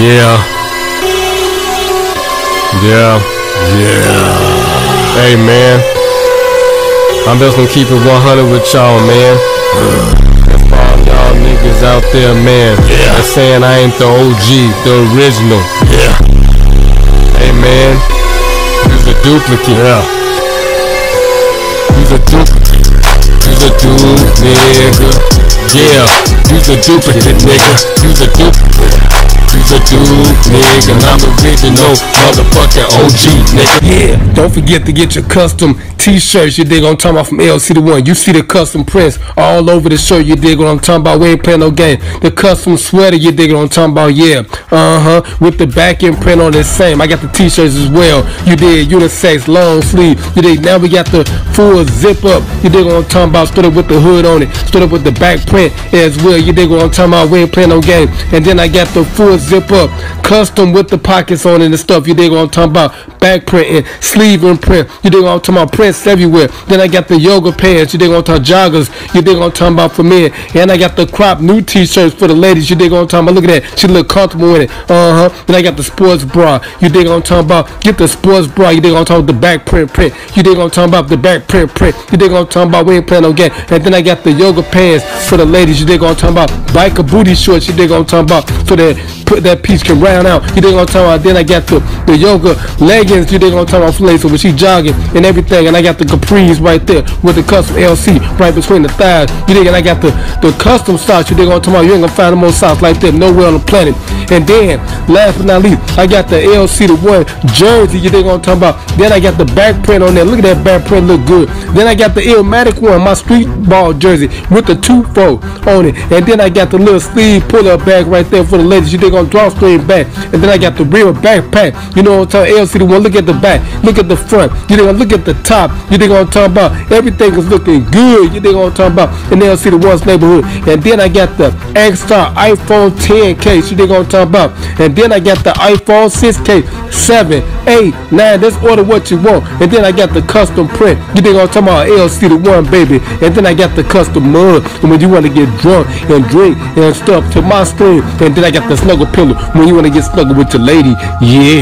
Yeah. Yeah. Yeah. Hey man. I'm just gonna keep it 100 with y'all, man. That's for all y'all niggas out there, man. Yeah. That's saying I ain't the OG, the original. Yeah. Hey man. You's a duplicate. Yeah. You's a duplicate. You's a dupe, nigga. Yeah. You's a duplicate, nigga. You's a duplicate. You's a dupe, nigga. And I'm original motherfucking OG, nigga. Yeah. Don't forget to get your custom t-shirts, you dig what I'm talking about from LC the one. You see the custom prints all over the shirt, you dig what I'm talking about. We ain't playing no game. The custom sweater, you dig what I'm talking about, yeah. Uh-huh. With the back end print on the same. I got the t-shirts as well. You did unisex, long sleeve. You dig now we got the full zip up. You dig what I'm talking about, stood up with the hood on it, stood up with the back print as well. You dig what I'm talking about. We ain't playing no game. And then I got the full zip up, custom with the pockets on it and stuff. You dig what I'm talking about. Back print and sleeve and print. You dig what I'm talking about. Prints everywhere. Then I got the yoga pants. You dig I'm talking joggers. You dig I'm talking about for men. And I got the crop new t-shirts for the ladies. You dig I'm talking about. Look at that. She look comfortable in it. Uh huh. Then I got the sports bra. You dig I'm talking about. Get the sports bra. You dig I'm talking about. The back print print. You dig I'm talking about. The back print print. You dig I'm talking about. We ain't playing no game. And then I got the yoga pants for the ladies. You dig I'm talking about. Biker booty shorts. You dig I'm talking about. So that put that piece can round out. You what I'm talking about. Then I got the the yoga leggings. You what I'm talking about. So when she jogging and everything. And I got the capris right there with the custom LC right between the thighs. You? And I got the the custom socks. You what I'm talking about. You ain't gonna find no more socks like that nowhere on the planet. And then last but not least, I got the LC the one jersey. You what I'm talking about. Then I got the back print on there. Look at that back print. Look good. Then I got the Illmatic one, my street ball jersey with the two fold on it. And then I got the little sleeve pull up bag right there for the ladies. You dig on drawstring back. And then I got the real backpack. You know what I'm talking LC the one. Look at the back. Look at the front. You dig look at the top. You what I'm talking about. Everything is looking good. You what I'm talking about. See the one's neighborhood. And then I got the X-Star iPhone 10 case. You what I'm talking about. And then I got the iPhone 6 case. 7, 8, 9. Let's order what you want. And then I got the custom print. You what I'm talking about. LC the one baby. And then I got the custom mug. And when you want to get drunk and drink and stuff to my stream. And then I got the snuggle pillow when you want to get snuggle with your lady. Yeah.